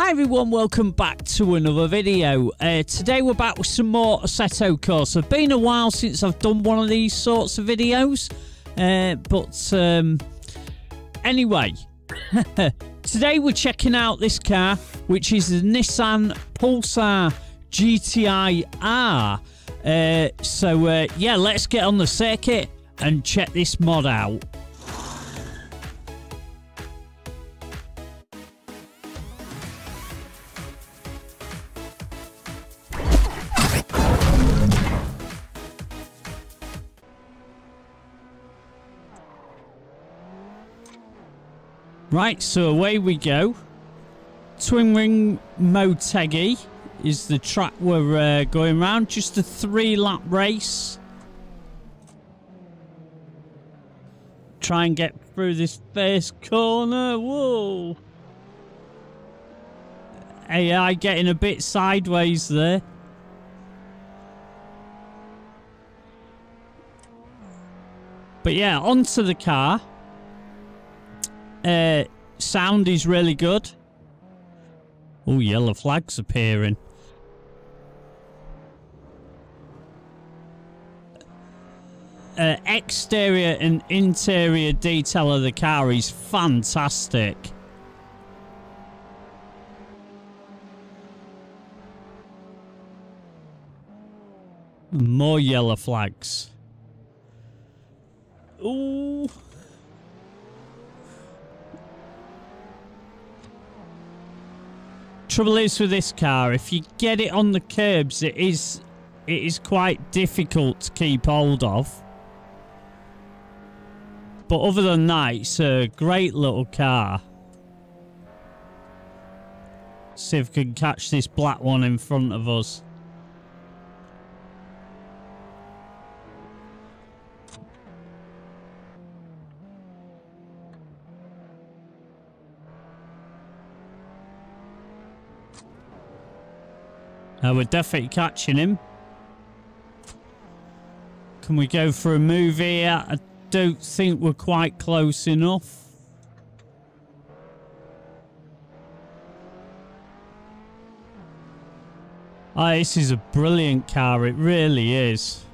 Hi everyone, welcome back to another video. Uh, today we're back with some more Assetto Corsa. It's been a while since I've done one of these sorts of videos, uh, but um, anyway, today we're checking out this car, which is the Nissan Pulsar GTI R. Uh, so uh, yeah, let's get on the circuit and check this mod out. Right, so away we go. Twin Ring Motegi is the track we're uh, going around. Just a three lap race. Try and get through this first corner. Whoa. AI getting a bit sideways there. But yeah, onto the car. Uh, sound is really good. Oh, yellow flags appearing. Uh, exterior and interior detail of the car is fantastic. More yellow flags. Ooh. Trouble is with this car, if you get it on the curbs, it is it is quite difficult to keep hold of. But other than that, it's a great little car. See if we can catch this black one in front of us. Uh, we're definitely catching him. Can we go for a move here? I don't think we're quite close enough. Oh, this is a brilliant car. It really is.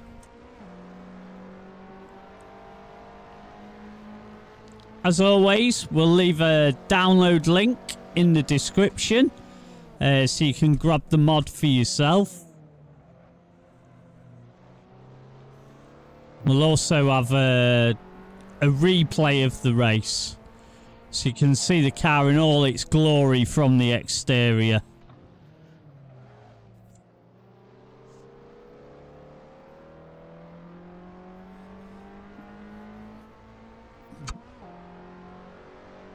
As always, we'll leave a download link in the description uh, so you can grab the mod for yourself. We'll also have a, a replay of the race. So you can see the car in all its glory from the exterior.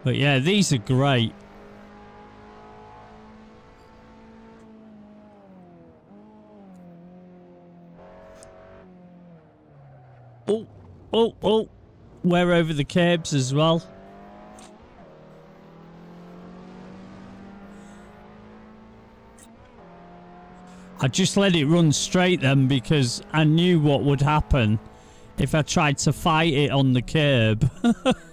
But yeah, these are great. Oh, oh. We're over the curbs as well. I just let it run straight then because I knew what would happen if I tried to fight it on the curb.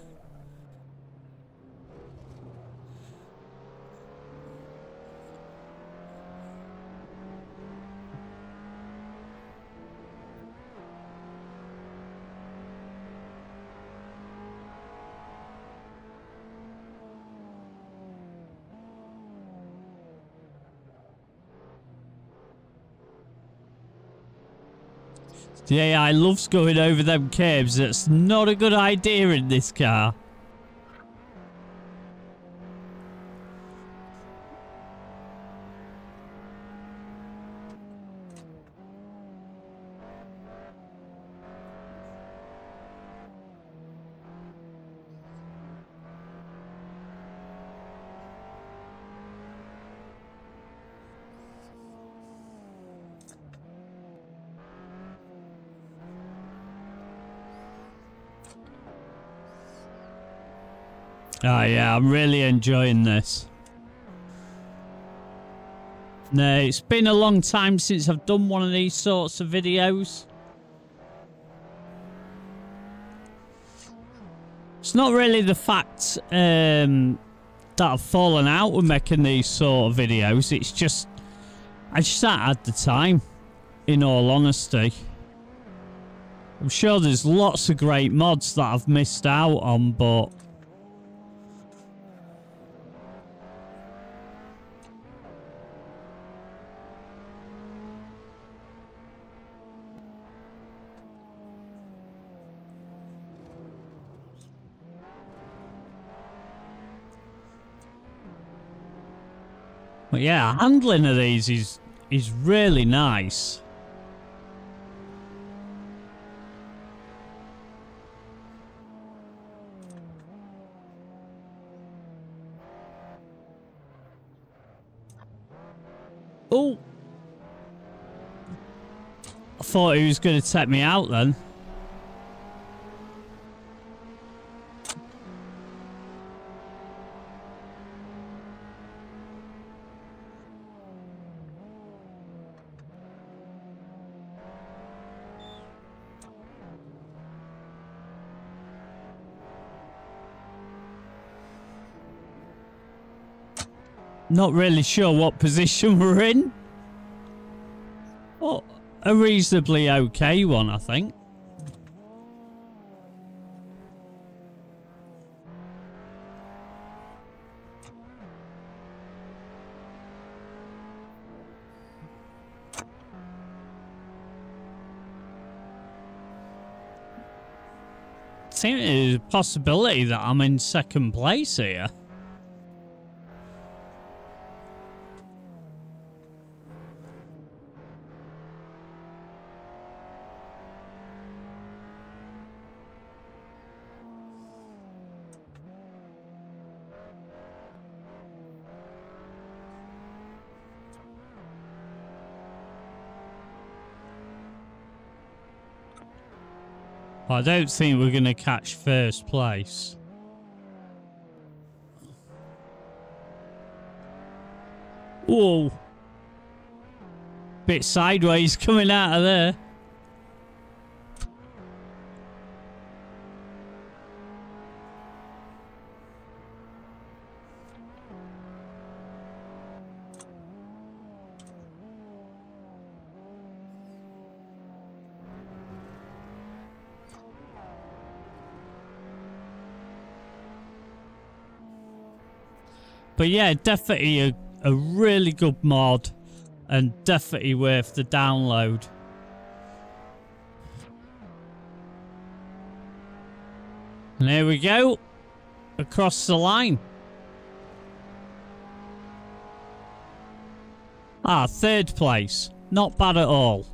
The AI loves going over them curbs. That's not a good idea in this car. Oh yeah, I'm really enjoying this. No, it's been a long time since I've done one of these sorts of videos. It's not really the fact um, that I've fallen out with making these sort of videos. It's just I just haven't had the time. In all honesty, I'm sure there's lots of great mods that I've missed out on, but But yeah, handling of these is is really nice. Oh! I thought he was going to take me out then. Not really sure what position we're in. A reasonably okay one, I think. There's a possibility that I'm in second place here. I don't think we're going to catch first place. Whoa. Bit sideways coming out of there. But yeah, definitely a, a really good mod and definitely worth the download. And there we go. Across the line. Ah, third place. Not bad at all.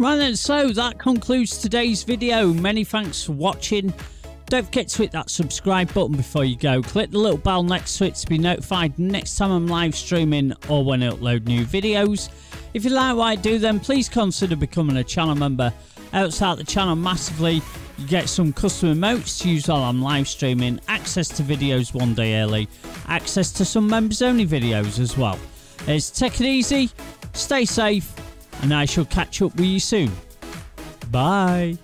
Right then, so that concludes today's video. Many thanks for watching. Don't forget to hit that subscribe button before you go. Click the little bell next to it to be notified next time I'm live streaming or when I upload new videos. If you like what I do, then please consider becoming a channel member. Helps out the channel massively. You get some custom emotes to use while I'm live streaming, access to videos one day early, access to some members only videos as well. It's take it easy, stay safe, and I shall catch up with you soon. Bye.